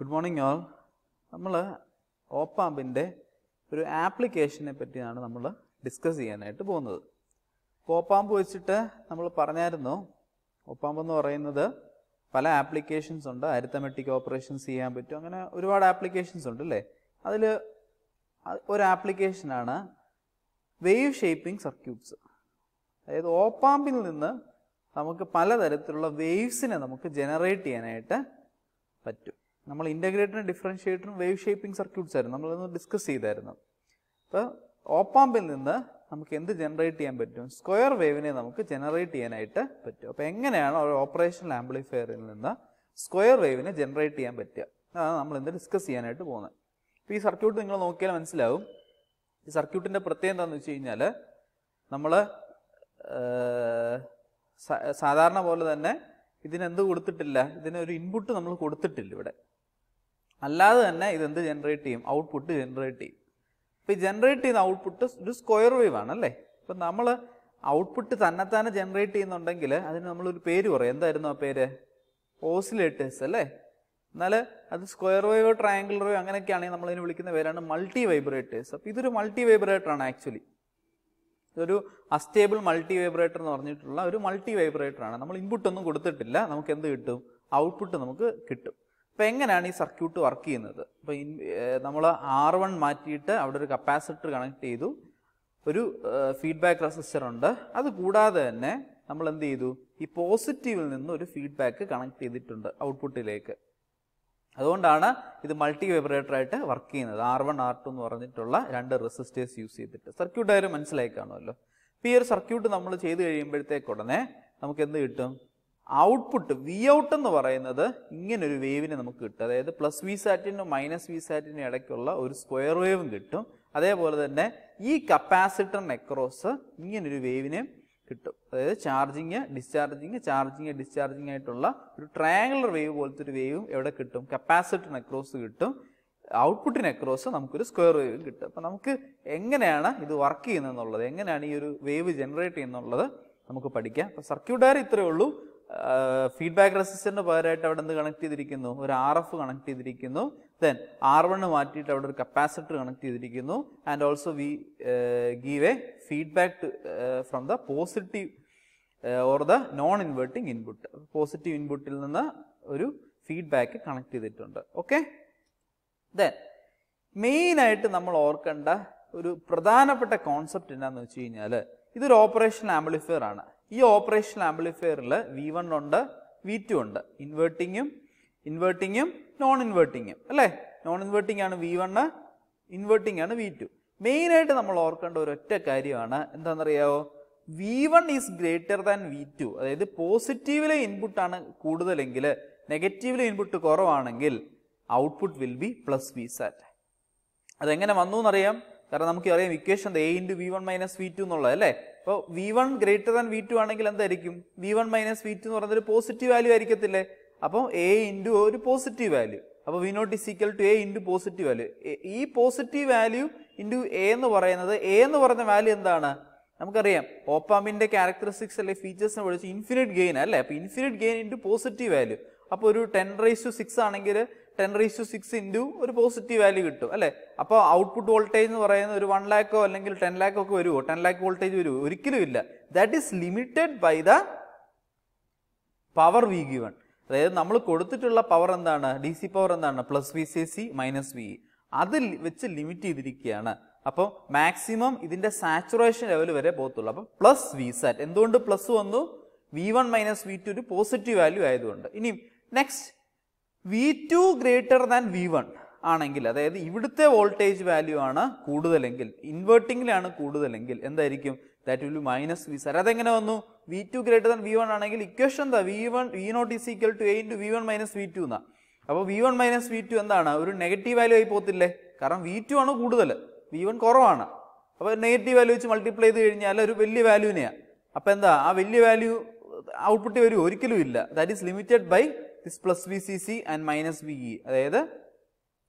Good morning all നമ്മൾ ഓപ്പാമ്പിന്റെ ഒരു ആപ്ലിക്കേഷനെ പറ്റിയാണ് നമ്മൾ ഡിസ്കസ് ചെയ്യാനായിട്ട് പോകുന്നത്. അപ്പോൾ ഓപ്പാമ്പ് വെച്ചിട്ട് നമ്മൾ പറഞ്ഞായിരുന്നു ഓപ്പാമ്പ് എന്ന് പറയുന്നത് പല ആപ്ലിക്കേഷൻസ് ഉണ്ട്. അരിത്തമെറ്റിക് ഓപ്പറേഷൻസ് ചെയ്യാൻ പറ്റും. അങ്ങനെ ഒരുപാട് ആപ്ലിക്കേഷൻസ് ഉണ്ട് അല്ലേ? അതിൽ ഒരു ആപ്ലിക്കേഷനാണ് വേവ് ഷേപ്പിംഗ് സർക്യൂട്ട്സ്. അതായത് ഓപ്പാമ്പിൽ നിന്ന് നമുക്ക് പലതരത്തിലുള്ള വേവ്സിനെ നമുക്ക് ജനറേറ്റ് ചെയ്യാനായിട്ട് പറ്റും. നമ്മൾ ഇന്റഗ്രേറ്ററും ഡിഫറൻഷ്യേറ്ററും വേവ് ഷേപ്പിംഗ് സർക്യൂട്ട്സ് ആയിരുന്നു. നമ്മളൊന്ന് ഡിസ്കസ് ചെയ്തായിരുന്നു. അപ്പോൾ ഓപ്പാമ്പിൽ നിന്ന് നമുക്ക് എന്ത് ജനറേറ്റ് ചെയ്യാൻ പറ്റും? സ്ക്വയർ വേവിനെ നമുക്ക് ജനറേറ്റ് ചെയ്യാനായിട്ട് പറ്റും. അപ്പോൾ എങ്ങനെയാണ് ഒരു ഓപ്പറേഷണൽ ആംപ്ലിഫയറിൽ നിന്ന് സ്ക്വയർ വേവിനെ ജനറേറ്റ് ചെയ്യാൻ പറ്റുക? അതാണ് നമ്മൾ ഇന്ന് ഡിസ്കസ് ചെയ്യാനായിട്ട് പോകുന്നത്. അപ്പോൾ ഈ സർക്യൂട്ട് നിങ്ങൾ നോക്കിയാൽ മനസ്സിലാവും. ഈ സർക്യൂട്ടിന്റെ പ്രത്യേകത എന്താണെന്ന് വെച്ച് കഴിഞ്ഞാൽ നമ്മൾ സാധാരണ പോലെ തന്നെ ഇതിനെന്ത് കൊടുത്തിട്ടില്ല? ഇതിനൊരു ഇൻപുട്ട് നമ്മൾ കൊടുത്തിട്ടില്ല ഇവിടെ. അല്ലാതെ തന്നെ ഇതെന്ത് ജനറേറ്റ് ചെയ്യും? ഔട്ട്പുട്ട് ജനറേറ്റ് ചെയ്യും. അപ്പോൾ ഈ ജനറേറ്റ് ചെയ്യുന്ന ഔട്ട്പുട്ട് ഒരു സ്ക്വയർ വേവ് ആണല്ലേ ഇപ്പം നമ്മൾ ഔട്ട്പുട്ട് തന്നെത്താനെ ജനറേറ്റ് ചെയ്യുന്നുണ്ടെങ്കിൽ അതിന് നമ്മളൊരു പേര് പറയും. എന്തായിരുന്നു ആ പേര്? ഓസിലേറ്റേഴ്സ് അല്ലേ? എന്നാൽ അത് സ്ക്വയർ വേവോ ട്രയാങ്കിൾ വേവ് അങ്ങനെയൊക്കെയാണെങ്കിൽ നമ്മൾ ഇതിന് വിളിക്കുന്ന പേരാണ് മൾട്ടി വൈബ്രേറ്റേഴ്സ് അപ്പോൾ ഇതൊരു മൾട്ടി വൈബ്രേറ്റർ ആണ് ആക്ച്വലി ഇതൊരു അസ്റ്റേബിൾ മൾട്ടി വൈബ്രേറ്റർ എന്ന് പറഞ്ഞിട്ടുള്ള ഒരു മൾട്ടി വൈബ്രേറ്റർ ആണ്. നമ്മൾ ഇൻപുട്ട് ഒന്നും കൊടുത്തിട്ടില്ല. നമുക്ക് എന്ത് കിട്ടും? ഔട്ട്പുട്ട് നമുക്ക് കിട്ടും. അപ്പോൾ എങ്ങനെയാണ് ഈ സർക്യൂട്ട് വർക്ക് ചെയ്യുന്നത്? അപ്പോൾ നമ്മൾ ആർ വൺ മാറ്റിയിട്ട് അവിടെ ഒരു കപ്പാസിറ്റർ കണക്ട് ചെയ്തു. ഒരു ഫീഡ്ബാക്ക് റെസിസ്റ്റർ ഉണ്ട്. അത് കൂടാതെ തന്നെ നമ്മൾ എന്ത് ചെയ്തു? ഈ പോസിറ്റീവിൽ നിന്ന് ഒരു ഫീഡ്ബാക്ക് കണക്ട് ചെയ്തിട്ടുണ്ട് ഔട്ട്പുട്ടിലേക്ക് അതുകൊണ്ടാണ് ഇത് മൾട്ടി വൈബ്രേറ്ററായിട്ട് വർക്ക് ചെയ്യുന്നത്. ആർ വൺ ആർ ടു എന്ന് പറഞ്ഞിട്ടുള്ള രണ്ട് റെസിസ്റ്റേഴ്സ് യൂസ് ചെയ്തിട്ട്. സർക്യൂട്ട് ആയാലും മനസ്സിലായി കാണുമല്ലോ. അപ്പോൾ ഈ ഒരു സർക്യൂട്ട് നമ്മൾ ചെയ്ത് കഴിയുമ്പോഴത്തേക്ക് ഉടനെ നമുക്ക് എന്ത് കിട്ടും? ഔട്ട്പുട്ട് വി ഔട്ട് എന്ന് പറയുന്നത് ഇങ്ങനെ ഒരു വേവിനെ നമുക്ക് കിട്ടും. അതായത് പ്ലസ് വി സാറ്റിനും മൈനസ് വി സാറ്റിനും ഇടയ്ക്കുള്ള ഒരു സ്ക്വയർ വേവും കിട്ടും. അതേപോലെ തന്നെ ഈ കപ്പാസിറ്ററിന് അക്രോസ് ഇങ്ങനൊരു വേവിനെ കിട്ടും. അതായത് ചാർജിങ് ഡിസ്ചാർജിങ് ചാർജിങ് ഡിസ്ചാർജിങ് ആയിട്ടുള്ള ഒരു ട്രയാങ്കുലർ വേവ് പോലത്തെ ഒരു വേവും എവിടെ കിട്ടും? കപ്പാസിറ്ററിന് അക്രോസ് കിട്ടും. ഔട്ട്പുട്ടിന് അക്രോസ് നമുക്കൊരു സ്ക്വയർ വേവ് കിട്ടും. അപ്പം നമുക്ക് എങ്ങനെയാണ് ഇത് വർക്ക് ചെയ്യുന്നത് എന്നുള്ളത്? എങ്ങനെയാണ് ഈ ഒരു വേവ് ജനറേറ്റ് ചെയ്യുന്നുള്ളത് നമുക്ക് പഠിക്കാം. അപ്പം സർക്യൂട്ട് ഡയറി ഇത്രയേ ഉള്ളൂ. ഫീഡ്ബാക്ക് റെസിസ്റ്ററിന് പകരമായിട്ട് അവിടെ എന്ത് കണക്ട് ചെയ്തിരിക്കുന്നു? ഒരു ആർ എഫ് കണക്ട് ചെയ്തിരിക്കുന്നു ദെൻ ആർ വണ് മാറ്റിയിട്ട് അവിടെ ഒരു കപ്പാസിറ്റർ കണക്ട് ചെയ്തിരിക്കുന്നു. And also we give a feedback from the positive or the non inverting input positive ഇൻപുട്ടിൽ നിന്ന് ഒരു ഫീഡ്ബാക്ക് കണക്ട് ചെയ്തിട്ടുണ്ട്. ഓക്കെ ദെൻ മെയിനായിട്ട് നമ്മൾ ഓർക്കേണ്ട ഒരു പ്രധാനപ്പെട്ട കോൺസെപ്റ്റ് എന്താണെന്ന് വെച്ച് കഴിഞ്ഞാൽ ഇതൊരു ഓപ്പറേഷൻ ആംപ്ലിഫയർ ആണ്. ഈ ഓപ്പറേഷൻ ആംപ്ലിഫയറിൽ വി വൺ ഉണ്ട് വി ടു ഉണ്ട്. ഇൻവേർട്ടിങ്ങും ഇൻവേർട്ടിങ്ങും നോൺ ഇൻവേർട്ടിങ്ങും അല്ലേ? നോൺ ഇൻവേർട്ടിംഗ് ആണ് വി വണ് ഇൻവേർട്ടിംഗ് ആണ് വി ടു മെയിനായിട്ട് നമ്മൾ ഓർക്കേണ്ട ഒരു ഒറ്റ കാര്യമാണ് എന്താണെന്നറിയാവോ? V one is greater than V two അതായത് പോസിറ്റീവിലെ ഇൻപുട്ടാണ് കൂടുതലെങ്കിൽ നെഗറ്റീവിലെ ഇൻപുട്ട് കുറവാണെങ്കിൽ output will be plus V sat അതെങ്ങനെ വന്നു എന്നറിയാം? കാരണം നമുക്ക് അറിയാം equation A into V one minus V two എന്നുള്ളത് അല്ലേ? അപ്പോൾ V one greater than V two ആണെങ്കിൽ എന്തായിരിക്കും? V one minus V two എന്ന് പറയുന്നത് ഒരു പോസിറ്റീവ് വാല്യൂ ആയിരിക്കത്തില്ലേ? അപ്പോൾ എ ഇന്റു ഒരു പോസിറ്റീവ് വാല്യൂ അപ്പോൾ V naught is equal to A into positive value ഈ പോസിറ്റീവ് വാല്യൂ ഇന്റു എ എന്ന് പറയുന്നത് എ എന്ന് പറയുന്ന വാല്യൂ എന്താണ്? നമുക്കറിയാം. ഓപ്പാമിന്റെ ക്യാരക്ടറിസ്റ്റിക്സ് അല്ലെ ഫീച്ചേഴ്സിനെ വിളിച്ച് ഇൻഫിനിറ്റ് ഗെയിൻ അല്ലേ? അപ്പോൾ infinite gain into positive value അപ്പോൾ ഒരു ടെൻ റേസ് ടു സിക്സ് ആണെങ്കിൽ ten raise to six into ഒരു പോസിറ്റീവ് വാല്യൂ കിട്ടും അല്ലേ? അപ്പോൾ ഔട്ട്പുട്ട് വോൾട്ടേജ് എന്ന് പറയുന്നത് ഒരു വൺ ലാക്കോ അല്ലെങ്കിൽ ടെൻ ലാക്കോ ഒക്കെ വരുമോ ടെൻ ലാക്ക് വോൾട്ടേജ് വരുമോ ഒരിക്കലും ഇല്ല. That is limited by the power we given അതായത് നമ്മൾ കൊടുത്തിട്ടുള്ള പവർ എന്താണ്? ഡി സി പവർ എന്താണ്? Plus V C C minus V അത് വെച്ച് ലിമിറ്റ് ചെയ്തിരിക്കുകയാണ്. അപ്പോൾ മാക്സിമം ഇതിന്റെ സാച്ചുറേഷൻ ലെവൽ വരെ പോകത്തുള്ളൂ. അപ്പം പ്ലസ് വി സാറ്റ് എന്തുകൊണ്ട് പ്ലസ് വന്നു? V one minus V two ഒരു പോസിറ്റീവ് വാല്യൂ ആയതുകൊണ്ട്. ഇനി next V two greater than V one ആണെങ്കിൽ അതായത് ഇവിടുത്തെ വോൾട്ടേജ് വാല്യൂ ആണ് കൂടുതലെങ്കിൽ ഇൻവേർട്ടിങ്ങിലാണ് കൂടുതലെങ്കിൽ എന്തായിരിക്കും? That will minus V sat അതെങ്ങനെ വന്നു? V two greater than V one ആണെങ്കിൽ ഇക്വേഷൻ എന്താ? V one V naught is equal to A into V one minus V two എന്നാ അപ്പോൾ V one minus V two എന്താണ്? ഒരു negative value ആയി പോകത്തില്ലേ? കാരണം വി ടു ആണ് കൂടുതൽ. വി വൺ കുറവാണ്. അപ്പോൾ നെഗറ്റീവ് വാല്യൂ വെച്ച് മൾട്ടിപ്ലൈ ചെയ്ത് കഴിഞ്ഞാൽ ഒരു വലിയ വാല്യൂനെയാണ് അപ്പോൾ എന്താ? ആ വലിയ വാല്യൂ ഔട്ട്പുട്ട് വരും. ഒരിക്കലും ഇല്ല. That is limited by C C and minus V E അതായത്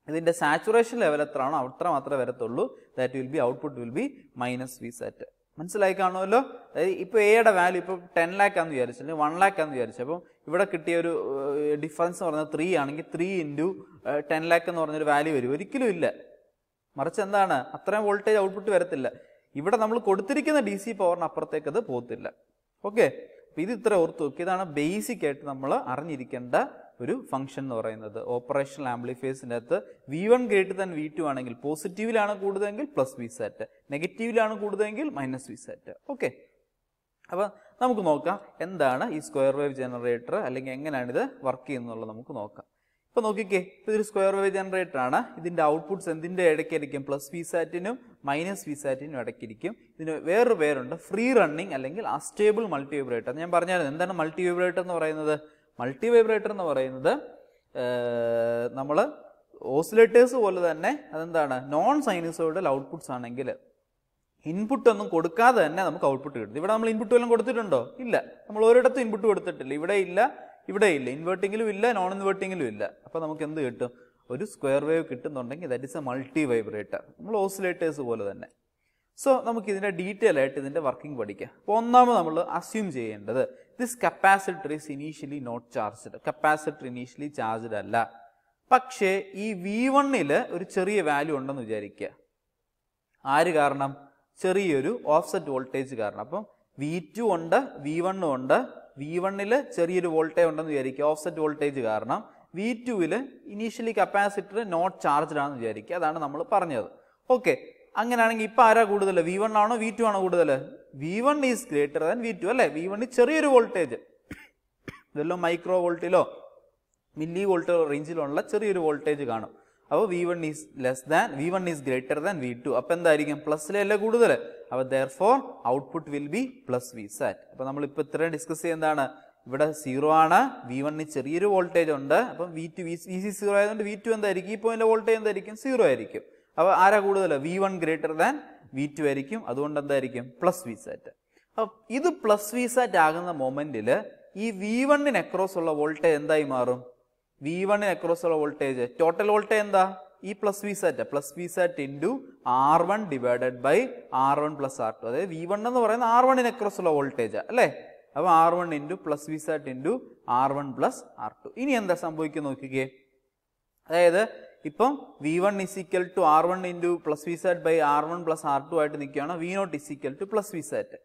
ഇതിന്റെ സാച്ചുറേഷൻ ലെവൽ എത്രയാണോ അത്ര മാത്രമേ വരത്തുള്ളൂ. That will be output will be minus V sat മനസ്സിലായി കാണുമല്ലോ? അതായത് ഇപ്പോൾ എയുടെ വാല്യൂ ഇപ്പോൾ ടെൻ ലാക്ക് ആണെന്ന് വിചാരിച്ചു അല്ലെങ്കിൽ വൺ ലാക്ക് ആണെന്ന് വിചാരിച്ചു. അപ്പം ഇവിടെ കിട്ടിയ ഒരു ഡിഫറൻസ് എന്ന് പറഞ്ഞാൽ ത്രീ ആണെങ്കിൽ ത്രീ ഇന്റു ടെൻ ലാക്ക് എന്ന് പറഞ്ഞൊരു വാല്യൂ വരും. ഒരിക്കലും ഇല്ല. മറിച്ച് എന്താണ്? അത്രയും വോൾട്ടേജ് ഔട്ട്പുട്ട് വരത്തില്ല. ഇവിടെ നമ്മൾ കൊടുത്തിരിക്കുന്ന ഡി സി പവറിന് അപ്പുറത്തേക്ക് അത് പോകത്തില്ല. ഓക്കെ അപ്പം ഇത് ഇത്ര ഓർത്ത് നോക്കി. ഇതാണ് ബേസിക് ആയിട്ട് നമ്മൾ അറിഞ്ഞിരിക്കേണ്ട ഒരു ഫംഗ്ഷൻ എന്ന് പറയുന്നത്. ഓപ്പറേഷണൽ ആംപ്ലിഫയേഴ്സിന്റെ അകത്ത് V one greater than V two ആണെങ്കിൽ പോസിറ്റീവിലാണ് കൂടുതലെങ്കിൽ പ്ലസ് വി സാറ്റ് നെഗറ്റീവിലാണ് കൂടുതലെങ്കിൽ മൈനസ് വി സാറ്റ് ഓക്കെ അപ്പം നമുക്ക് നോക്കാം. എന്താണ് ഈ സ്ക്വയർ വേവ് ജനറേറ്റർ അല്ലെങ്കിൽ എങ്ങനെയാണിത് വർക്ക് ചെയ്യുന്നുള്ളത് നമുക്ക് നോക്കാം. ഇപ്പൊ നോക്കിക്കേ ഇതൊരു സ്ക്വയർ വേവ് ജനറേറ്റർ ആണ്. ഇതിന്റെ ഔട്ട്പുട്ട്സ് എന്തിന്റെ ഇടയ്ക്കായിരിക്കും പ്ലസ് വി സാറ്റിനും മൈനസ് വി സാറ്റിനും ഇടയ്ക്കിരിക്കും. ഇതിന് വേറൊരു പേരുണ്ട്. ഫ്രീ റണ്ണിങ് അല്ലെങ്കിൽ അസ്റ്റേബിൾ മൾട്ടി വൈബ്രേറ്റർ ഞാൻ പറഞ്ഞായിരുന്നു എന്താണ് മൾട്ടി വൈബ്രേറ്റർ എന്ന് പറയുന്നത്? മൾട്ടി വൈബ്രേറ്റർ എന്ന് പറയുന്നത് നമ്മൾ ഓസിലേറ്റേഴ്സ് പോലെ തന്നെ അതെന്താണ്? നോൺ സൈനസോയിഡൽ ഔട്ട്പുട്ട്സ് ആണെങ്കിൽ ഇൻപുട്ട് ഒന്നും കൊടുക്കാതെ തന്നെ നമുക്ക് ഔട്ട്പുട്ട് കിട്ടും. ഇവിടെ നമ്മൾ ഇൻപുട്ട് വല്ലതും കൊടുത്തിട്ടുണ്ടോ? ഇല്ല. നമ്മൾ ഒരിടത്തും ഇൻപുട്ട് കൊടുത്തിട്ടില്ല. ഇവിടെ ഇല്ല. ഇവിടെ ഇല്ല. ഇൻവേർട്ടിങ്ങിലും ഇല്ല നോൺ ഇൻവേർട്ടിങ്ങിലും ഇല്ല. അപ്പോൾ നമുക്ക് എന്ത് കിട്ടും? ഒരു square wave കിട്ടുന്നുണ്ടെങ്കിൽ that is a multi vibrator നമ്മൾ ഓസിലേറ്റേഴ്സ് പോലെ തന്നെ. സോ നമുക്ക് ഇതിന്റെ ഡീറ്റെയിൽ ആയിട്ട് ഇതിന്റെ വർക്കിംഗ് പഠിക്കാം. അപ്പോൾ ഒന്നാമത് നമ്മൾ അസ്യൂം ചെയ്യേണ്ടത് this capacitor is initially not charged capacitor initially charged അല്ല. പക്ഷേ ഈ വി വണ്ണിൽ ഒരു ചെറിയ വാല്യൂ ഉണ്ടെന്ന് വിചാരിക്കുക. ആര് കാരണം? ചെറിയൊരു ഓഫ്സെറ്റ് വോൾട്ടേജ് കാരണം. അപ്പം വി ടു ഉണ്ട് വി വണ്ണും ഉണ്ട് വി വണ്ണിൽ ചെറിയൊരു വോൾട്ടേജ് ഉണ്ടെന്ന് വിചാരിക്കുക. ഓഫ്സെറ്റ് വോൾട്ടേജ് കാരണം വി ടുവിൽ ഇനീഷ്യലി കപ്പാസിറ്റർ നോട്ട് ചാർജ്ഡ് ആണെന്ന് വിചാരിക്കുക. അതാണ് നമ്മൾ പറഞ്ഞത്. ഓക്കെ അങ്ങനെയാണെങ്കിൽ ഇപ്പം ആരാ കൂടുതൽ വി വൺ ആണോ വി ടു ആണോ കൂടുതൽ V one is greater than V two അല്ലേ? വി വണ്ണിൽ ചെറിയൊരു വോൾട്ടേജ് ഇതെല്ലാം മൈക്രോ വോൾട്ടിലോ മില്ലി വോൾട്ട് റേഞ്ചിലുള്ള ചെറിയൊരു വോൾട്ടേജ് കാണും. അപ്പോൾ V one is less than V one is greater than V two അപ്പോൾ എന്തായിരിക്കും? പ്ലസ്സിലല്ലേ കൂടുതൽ അപ്പോൾ therefore output will be plus V sat അപ്പോൾ നമ്മൾ ഇപ്പോൾ ഇത്രയും ഡിസ്കസ് ചെയ്യുന്നതാണ്. ഇവിടെ സീറോ ആണ്. വി വണ്ണിൽ ചെറിയൊരു വോൾട്ടേജ് ഉണ്ട്. അപ്പം V two V C zero ആയതുകൊണ്ട് വി ടു എന്തായിരിക്കും? ഈ പോയിന്റ് വോൾട്ടേജ് എന്തായിരിക്കും? സീറോ ആയിരിക്കും. അപ്പോൾ ആരാ കൂടുതൽ? V one greater than V two ആയിരിക്കും. അതുകൊണ്ട് എന്തായിരിക്കും? പ്ലസ് വി സാറ്റ് അപ്പം ഇത് പ്ലസ് വി സാറ്റ് ആകുന്ന മൊമെന്റിൽ ഈ വി വണ്ണിന് അക്രോസ് ഉള്ള വോൾട്ടേജ് എന്തായി മാറും? വി വണ്ണിന് അക്രോസ് ഉള്ള വോൾട്ടേജ് ടോട്ടൽ വോൾട്ടേജ് എന്താ? ഈ plus V sat plus V sat into R one divided by R one plus R two അതായത് വി വൺ എന്ന് പറയുന്നത് ആർ വണ്ണിന് അക്രോസ് ഉള്ള വോൾട്ടേജ് അല്ലേ? അപ്പോൾ R one into plus V sat into R one plus R two ഇനി എന്താ സംഭവിക്കുക നോക്കിക്കേ. അതായത് ഇപ്പം V one is equal to R one into plus V sat by R one plus R two ആയിട്ട് നിൽക്കുകയാണ്. V naught is equal to plus V sat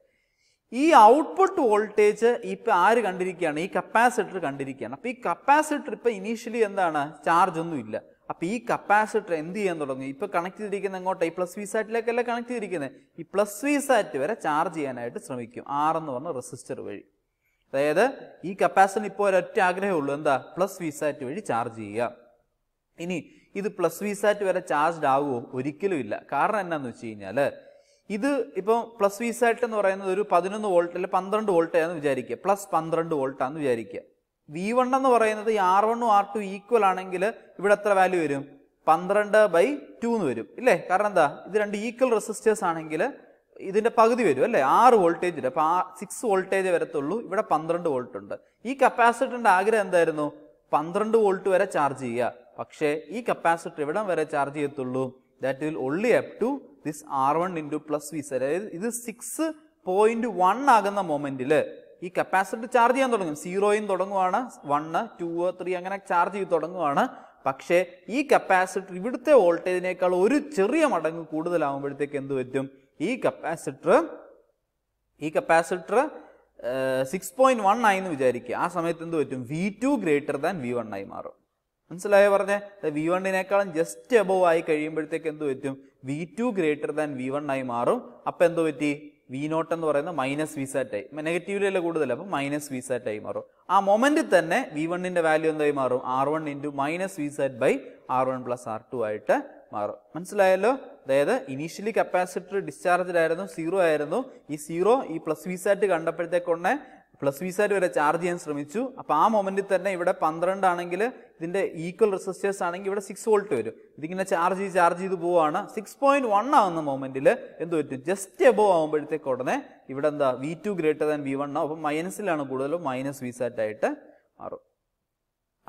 ഈ output voltage ഇപ്പം ആര് കണ്ടിരിക്കുകയാണ്? ഈ കപ്പാസിറ്റർ കണ്ടിരിക്കുകയാണ്. അപ്പോൾ ഈ കപ്പാസിറ്റർ ഇപ്പം ഇനീഷ്യലി എന്താണ്? ചാർജ് ഒന്നും ഇല്ല. അപ്പോൾ ഈ കപ്പാസിറ്റർ എന്ത് ചെയ്യാൻ തുടങ്ങും? ഇപ്പം കണക്ട് ചെയ്തിരിക്കുന്ന എങ്ങോട്ട്? ഈ പ്ലസ് വി സാറ്റിലേക്കല്ല കണക്ട് ചെയ്തിരിക്കുന്നത്? ഈ പ്ലസ് വി സാറ്റ് വരെ ചാർജ് ചെയ്യാനായിട്ട് ശ്രമിക്കും. ആർ എന്ന് പറഞ്ഞ റെസിസ്റ്റർ വഴി. അതായത് ഈ കപ്പാസിറ്റർ ഇപ്പോൾ ഒരൊറ്റ ആഗ്രഹമുള്ളൂ എന്താ? പ്ലസ് വി സാറ്റ് വഴി ചാർജ് ചെയ്യുക. ഇനി ഇത് പ്ലസ് വി സാറ്റ് വരെ ചാർജ്ഡ് ആകുമോ ഒരിക്കലും ഇല്ല. കാരണം എന്നാന്ന് വെച്ച് കഴിഞ്ഞാൽ ഇത് ഇപ്പം പ്ലസ് വി സാറ്റ് എന്ന് പറയുന്നത് ഒരു പതിനൊന്ന് വോൾട്ട് അല്ലെ പന്ത്രണ്ട് വോൾട്ട് ആണെന്ന് വിചാരിക്കുക. പ്ലസ് പന്ത്രണ്ട് വോൾട്ട് ആണെന്ന് വിചാരിക്കുക. വി വൺ എന്ന് പറയുന്നത് ഈ ആർ വണ്ണും ആർ ടു ഈക്വൽ ആണെങ്കിൽ ഇവിടെ എത്ര വാല്യൂ വരും? പന്ത്രണ്ട് ബൈ ടു എന്ന് വരും. ഇല്ലേ? കാരണം എന്താ? ഇത് രണ്ട് ഈക്വൽ റെസിസ്റ്റേഴ്സ് ആണെങ്കിൽ ഇതിന്റെ പകുതി വരും അല്ലേ? ആറ് വോൾട്ടേജ് വരും അപ്പൊ ആ സിക്സ് വോൾട്ടേജ് വരത്തുള്ളൂ. ഇവിടെ പന്ത്രണ്ട് വോൾട്ട് ഉണ്ട്. ഈ കപ്പാസിറ്ററിന്റെ ആഗ്രഹം എന്തായിരുന്നു? പന്ത്രണ്ട് വോൾട്ട് വരെ ചാർജ് ചെയ്യുക. പക്ഷേ ഈ കപ്പാസിറ്റർ ഇവിടം വരെ ചാർജ് ചെയ്യത്തുള്ളൂ. That will only up to this R one into plus V അതായത് ഇത് സിക്സ് പോയിന്റ് വൺ ആകുന്ന മൊമെന്റിൽ ഈ കപ്പാസിറ്റർ ചാർജ് ചെയ്യാൻ തുടങ്ങും. സീറോയും തുടങ്ങുവാണ്. വണ്ണ് ടു ത്രീ അങ്ങനെ ചാർജ് ചെയ്ത് തുടങ്ങുവാണ്. പക്ഷേ ഈ കപ്പാസിറ്റർ ഇവിടുത്തെ വോൾട്ടേജിനേക്കാൾ ഒരു ചെറിയ മടങ്ങ് കൂടുതലാകുമ്പോഴത്തേക്ക് എന്ത് പറ്റും? ഈ കപ്പാസിറ്റർ ഈ കപ്പാസിറ്റർ സിക്സ് പോയിന്റ് വൺ ആയി എന്ന് വിചാരിക്കുക. ആ സമയത്ത് എന്ത് പറ്റും? V two greater than V one ആയി മാറും. മനസ്സിലായോ പറഞ്ഞേ? വി വണ്ണിനേക്കാളും ജസ്റ്റ് അബവ് ആയി കഴിയുമ്പോഴത്തേക്ക് എന്ത് പറ്റും? V two greater than V one ആയി മാറും. അപ്പം എന്തോ പറ്റി? വി നോട്ട് എന്ന് പറയുന്നത് മൈനസ് വി സാറ്റ് ആയി. നെഗറ്റീവിലല്ല കൂടുതൽ? അപ്പം മൈനസ് വി സാറ്റ് ആയി മാറും. ആ മൊമെന്റിൽ തന്നെ വി വണ്ണിന്റെ വാല്യൂ എന്തായി മാറും? R one into minus V sat by R one plus R two ആയിട്ട് മാറും. മനസ്സിലായല്ലോ? അതായത് ഇനീഷ്യലി കപ്പാസിറ്റർ ഡിസ്ചാർജ്ഡ് ആയിരുന്നു സീറോ ആയിരുന്നു. ഈ സീറോ ഈ പ്ലസ് വി സാറ്റ് കണ്ടപ്പോഴത്തേക്കൊണ്ടേ പ്ലസ് വി സാറ്റ് വരെ ചാർജ് ചെയ്യാൻ ശ്രമിച്ചു. അപ്പോൾ ആ മൊമെന്റിൽ തന്നെ ഇവിടെ പന്ത്രണ്ട് ആണെങ്കിൽ ഇതിന്റെ ഈക്വൽ റെസിസ്റ്റേഴ്സ് ആണെങ്കിൽ ഇവിടെ സിക്സ് വോൾട്ട് വരും. ഇതിങ്ങനെ ചാർജ് ചെയ്ത് ചാർജ് ചെയ്ത് പോവുകയാണ് സിക്സ് പോയിന്റ് വൺ ആവുന്ന മൊമെന്റിൽ എന്ത് പറ്റും? ജസ്റ്റ് എബോവ് ആകുമ്പോഴത്തേക്ക് ഉടനെ ഇവിടെ എന്താ? V two greater than V one ആവും. അപ്പം മൈനസിലാണ് കൂടുതലും മൈനസ് വി സാറ്റ് ആയിട്ട് മാറും.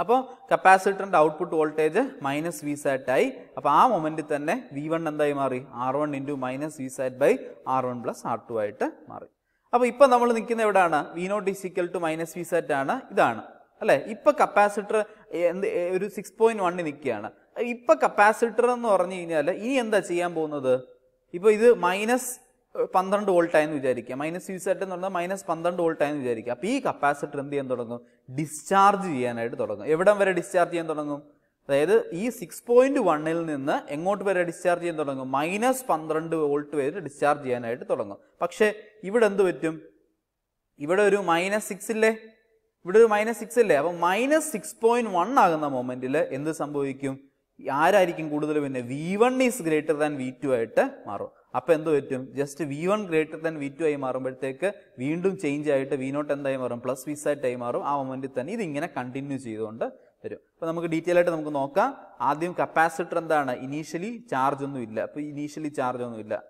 അപ്പോൾ കപ്പാസിറ്ററിന്റെ output voltage minus V sat ആയി. അപ്പോൾ ആ മൊമെന്റിൽ തന്നെ വി വൺ എന്തായി മാറി? R one into minus V sat by R one plus R two ആയിട്ട് മാറി. അപ്പോൾ ഇപ്പം നമ്മൾ നിൽക്കുന്ന എവിടെയാണ് V naught is equal to minus V sat ആണ്. ഇതാണ്. അല്ലേ? ഇപ്പോൾ കപ്പാസിറ്റർ എന്ത് ഒരു സിക്സ് പോയിന്റ് വണ്ണിൽ നിൽക്കുകയാണ്. ഇപ്പം കപ്പാസിറ്റർ എന്ന് പറഞ്ഞു കഴിഞ്ഞാൽ ഇനി എന്താ ചെയ്യാൻ പോകുന്നത്? ഇപ്പോൾ ഇത് മൈനസ് പന്ത്രണ്ട് വോൾട്ടായെന്ന് വിചാരിക്കുക. മൈനസ് യു സെറ്റ് എന്ന് പറഞ്ഞാൽ മൈനസ് പന്ത്രണ്ട് വോൾട്ടായെന്ന് വിചാരിക്കുക. അപ്പോൾ ഈ കപ്പാസിറ്റർ എന്ത് ചെയ്യാൻ തുടങ്ങും? ഡിസ്ചാർജ് ചെയ്യാനായിട്ട് തുടങ്ങും. എവിടം വരെ ഡിസ്ചാർജ് ചെയ്യാൻ തുടങ്ങും? അതായത് ഈ സിക്സ് പോയിന്റ് വണ്ണിൽ നിന്ന് എങ്ങോട്ട് വരെ ഡിസ്ചാർജ് ചെയ്യാൻ തുടങ്ങും? മൈനസ് പന്ത്രണ്ട് വോൾട്ട് വരെ ഡിസ്ചാർജ് ചെയ്യാനായിട്ട് തുടങ്ങും. പക്ഷേ ഇവിടെ എന്ത് പറ്റും? ഇവിടെ ഒരു മൈനസ് സിക്സ് ഇല്ലേ? ഇവിടെ ഒരു മൈനസ് സിക്സ് ഇല്ലേ? അപ്പം മൈനസ് സിക്സ് പോയിന്റ് വൺ ആകുന്ന മൊമെന്റിൽ എന്ത് സംഭവിക്കും? ആരായിരിക്കും കൂടുതൽ പിന്നെ? V one is greater than V two ആയിട്ട് മാറും. അപ്പം എന്ത് പറ്റും? Just V one greater than V two ആയി മാറുമ്പോഴത്തേക്ക് വീണ്ടും ചേഞ്ച് ആയിട്ട് വി നോട്ട് എന്തായി മാറും? പ്ലസ് വി സാറ്റ് ആയി മാറും. ആ മൊമെന്റിൽ തന്നെ ഇതിങ്ങനെ കണ്ടിന്യൂ ചെയ്തുകൊണ്ട് വരും അപ്പോൾ നമുക്ക് ഡീറ്റെയിൽ ആയിട്ട് നമുക്ക് നോക്കാം. ആദ്യം കപ്പാസിറ്റർ എന്താണ്? ഇനീഷ്യലി ചാർജ് ഒന്നും ഇല്ല. അപ്പോൾ ഇനീഷ്യലി ചാർജ് ഒന്നും ഇല്ല.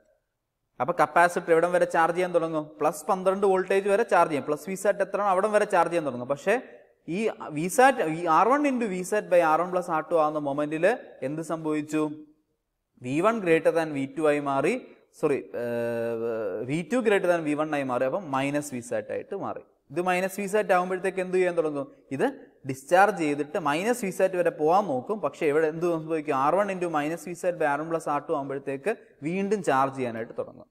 അപ്പോൾ കപ്പാസിറ്റർ എവിടം വരെ ചാർജ് ചെയ്യാൻ തുടങ്ങും? പ്ലസ് പന്ത്രണ്ട് വോൾട്ടേജ് വരെ ചാർജ് ചെയ്യാം. പ്ലസ് വിസാറ്റ് എത്രയാണ് അവിടം വരെ ചാർജ് ചെയ്യാൻ തുടങ്ങും. പക്ഷേ ഈ V sat R one into V sat by R one plus R two ആകുന്ന മൊമെന്റിൽ എന്ത് സംഭവിച്ചു? V one greater than V two ആയി മാറി. Sorry V two greater than V one ആയി മാറി. അപ്പം മൈനസ് വിസാറ്റ് ആയിട്ട് മാറി. ഇത് മൈനസ് വിസാറ്റ് ആകുമ്പോഴത്തേക്ക് എന്ത് ചെയ്യാൻ തുടങ്ങും? ഇത് ഡിസ്ചാർജ് ചെയ്തിട്ട് മൈനസ് വിസാറ്റ് വരെ പോകാൻ നോക്കും. പക്ഷേ ഇവിടെ എന്ത് സംഭവിക്കും? R one into minus V sat by R one plus R two ആകുമ്പോഴത്തേക്ക് വീണ്ടും ചാർജ് ചെയ്യാനായിട്ട് തുടങ്ങും.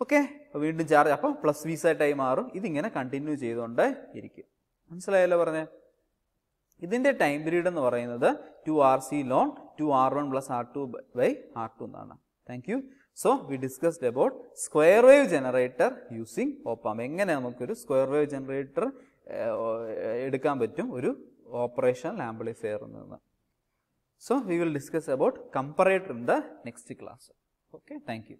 ഓക്കെ വീണ്ടും ചാർജ് അപ്പം പ്ലസ് വിസാറ്റായി മാറും. ഇതിങ്ങനെ കണ്ടിന്യൂ ചെയ്തുകൊണ്ട് ഇരിക്കും. മനസ്സിലായല്ലോ പറഞ്ഞേ? ഇതിന്റെ ടൈം പീരീഡ് എന്ന് പറയുന്നത് two R C ln two R one plus R two by R two എന്നാണ്. Thank you so we discussed about square wave generator using op amp എങ്ങനെ നമുക്കൊരു സ്ക്വയർ വേവ് ജനറേറ്റർ എടുക്കാൻ പറ്റും? ഒരു ഓപ്പറേഷൻ ആംപ്ലിഫയറിൽ നിന്ന്. So we will discuss about comparator in the next class okay thank you